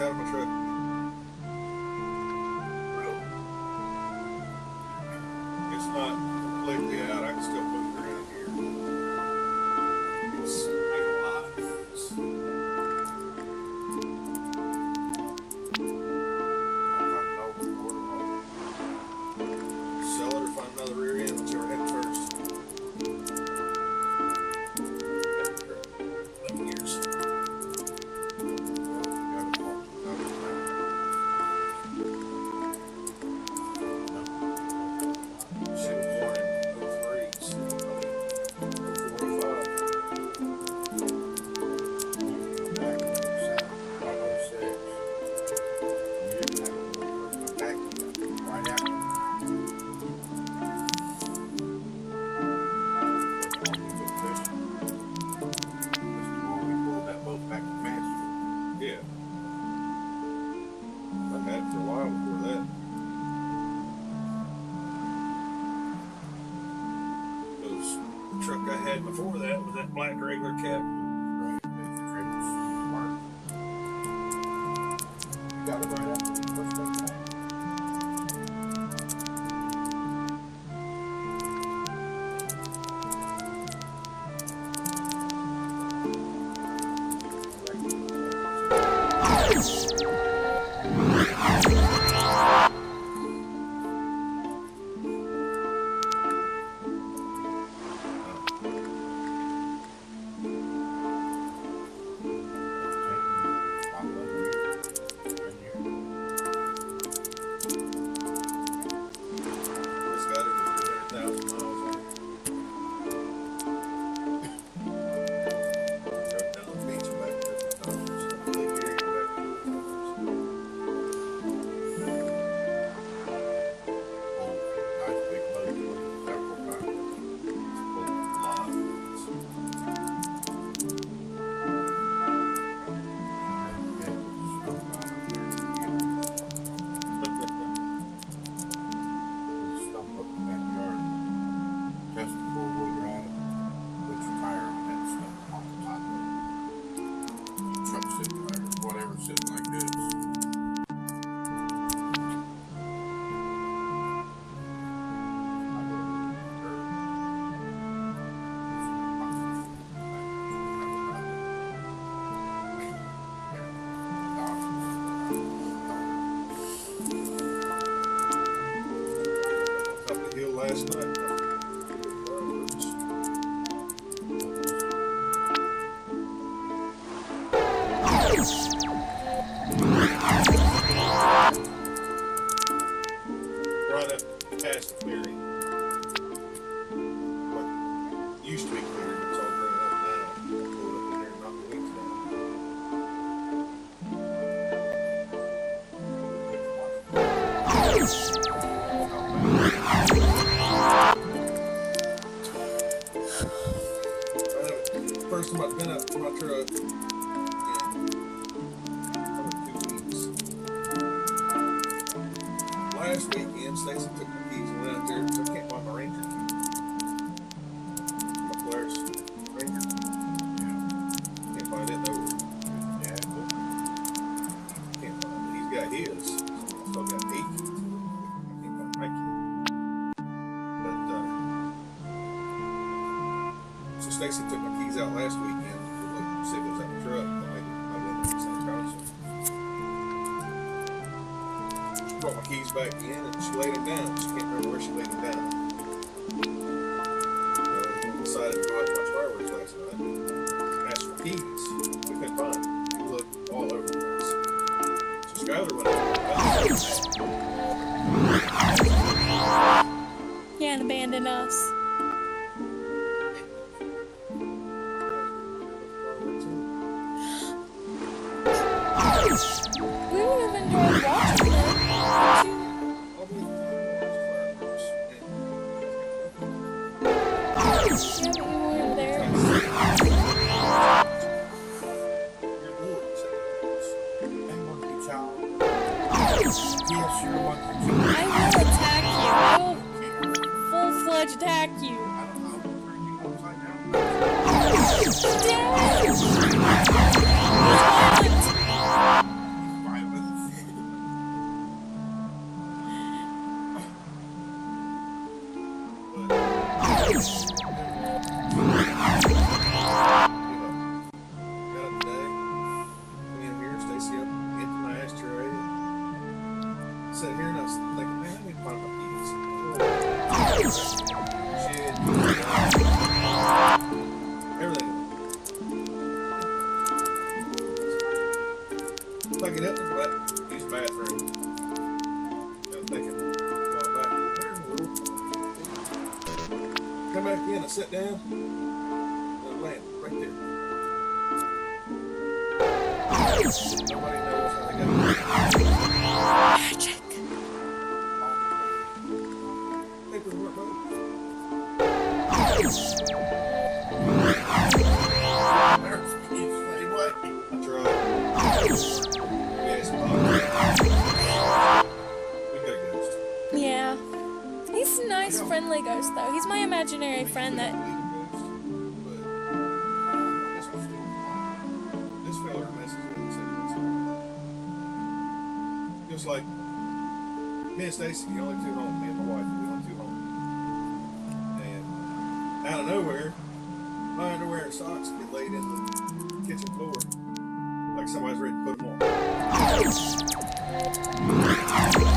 out of my truck. It's not completely out. I can still before that was that black regular cab. Right up past. What used to be clearing, it's all grown up now. Pulled up in there and knocked the weeds down. Last weekend, Stacy took my keys and went out there I can't find my Ranger. My Polaris Ranger. Can't find it nowhere. Can't find it. He's got his. I still got eight keys. I can't find my key. But, uh, so Stacy took my keys out last weekend to see if it was in the truck. Keys back in and she laid them down. She can't remember where she laid them down. You know, decided to go out to watch fireworks last night. Asked for keys. We couldn't find them. We looked all over the place. So Skylar went out. Can't abandon us. I will attack you. I will full-fledged attack you. Violence. Nobody knows how they got there. Yeah. He's a nice, friendly ghost, though. He's my imaginary friend that. Just like me and Stacy, the only two home. Me and my wife, out of nowhere, my underwear and socks get laid in the kitchen floor, like somebody's ready to put them on.